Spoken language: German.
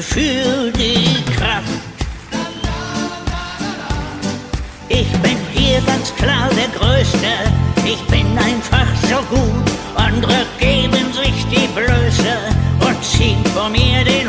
für die Kraft. Ich bin hier ganz klar der Größte, ich bin einfach so gut. Andere geben sich die Blöße und ziehen vor mir den